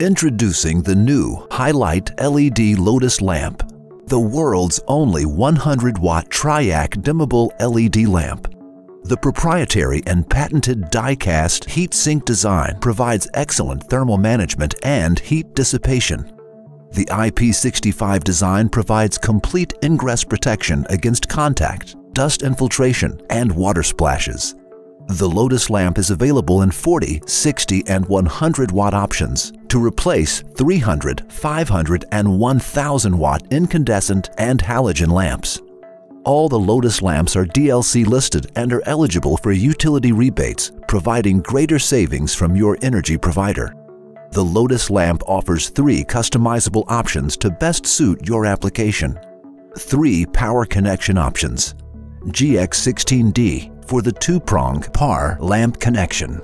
Introducing the new HyLite LED Lotus lamp, the world's only 100 watt Triac dimmable LED lamp. The proprietary and patented die-cast heat sink design provides excellent thermal management and heat dissipation. The IP65 design provides complete ingress protection against contact, dust infiltration, and water splashes. The Lotus lamp is available in 40, 60, and 100 watt options to replace 300, 500, and 1000 watt incandescent and halogen lamps. All the Lotus lamps are DLC listed and are eligible for utility rebates, providing greater savings from your energy provider. The Lotus lamp offers three customizable options to best suit your application. Three power connection options. GX16D for the two-prong PAR lamp connection.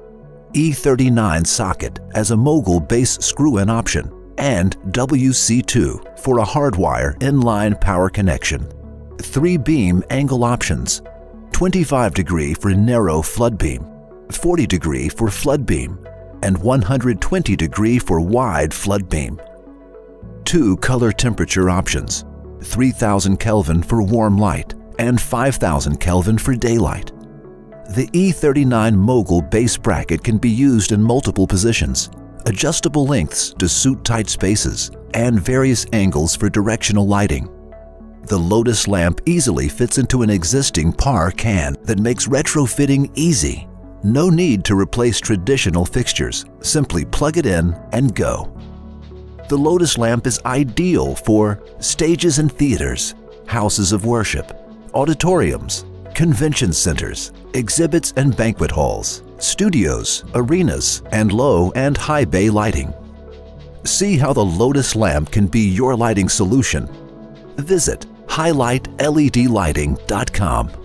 E39 socket as a mogul base screw-in option and WC2 for a hardwire inline power connection three beam angle options 25 degree for narrow flood beam, 40 degree for flood beam, and 120 degree for wide flood beam. Two color temperature options 3000 Kelvin for warm light and 5000 Kelvin for daylight. The E39 Mogul base bracket can be used in multiple positions, adjustable lengths to suit tight spaces, and various angles for directional lighting. The Lotus lamp easily fits into an existing PAR can that makes retrofitting easy. No need to replace traditional fixtures. Simply plug it in and go. The Lotus lamp is ideal for stages and theaters, houses of worship, auditoriums, convention centers, exhibits and banquet halls, studios, arenas, and low and high bay lighting. See how the Lotus lamp can be your lighting solution. Visit hyliteledlighting.com.